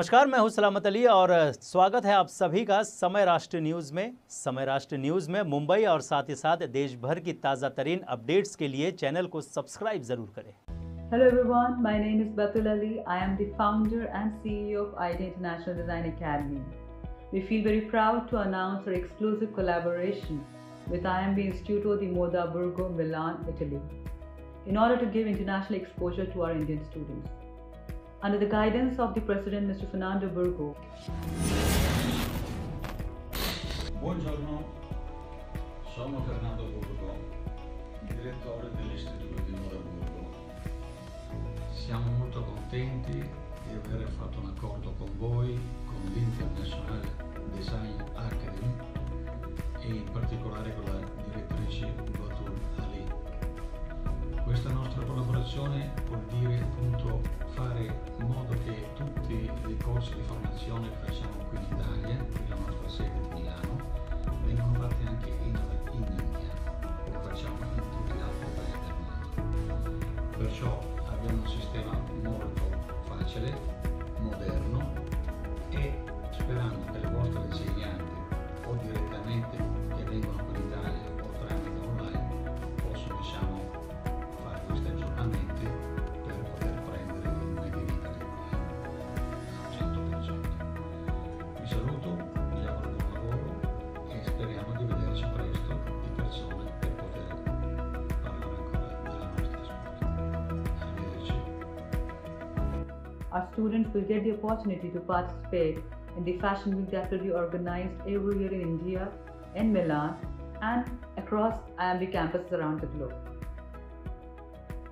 नमस्कार, मैं हूँ सलामत अली और स्वागत है आप सभी का समय राष्ट्र न्यूज़ में। समय राष्ट्र न्यूज़ में मुंबई और साथ ही साथ देश भर की ताज़ा तरीन अपडेट्स के लिए चैनल को सब्सक्राइब ज़रूर करें। Hello everyone my name is Batul Ali I am founder and CEO of ID international design academy we feel very proud to announce exclusive collaboration with IMB institute of the Moda Italy in order to give international exposure to our Indian students Under the guidance of the President, Mr. Fernando Burgo, Buongiorno, sono Fernando Burgo, direttore dell'Istituto di Moda Burgo. Siamo molto contenti di aver fatto un accordo con voi, con l'International Design Academy e in particolare con la direttrice Batul Ali. Questa nostra collaborazione vuol dire appunto fare in modo che tutti i corsi di formazione che facciamo qui in Italia, qui la nostra sede di Milano, vengono fatti anche in, in India, come facciamo in tutti gli altri paesi del mondo. Perciò abbiamo un sistema molto facile, moderno e sperando our students will get the opportunity to participate in the Fashion Week that will be organized every year in India, in Milan, and across IMB campuses around the globe.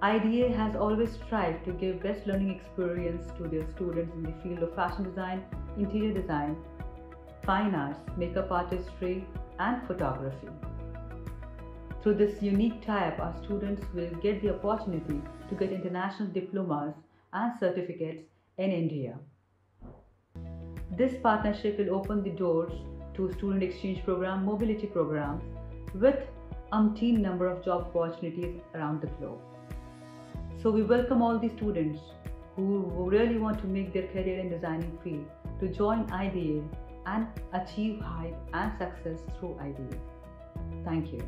IDA has always strived to give best learning experience to their students in the field of fashion design, interior design, fine arts, makeup artistry, and photography. Through this unique tie-up, our students will get the opportunity to get international diplomas and certificates in India. This partnership will open the doors to student exchange program, mobility programs with umpteen number of job opportunities around the globe. So we welcome all the students who really want to make their career in designing field to join IDA and achieve height and success through IDA. Thank you.